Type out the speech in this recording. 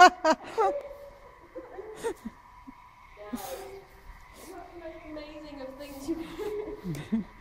amazing of things you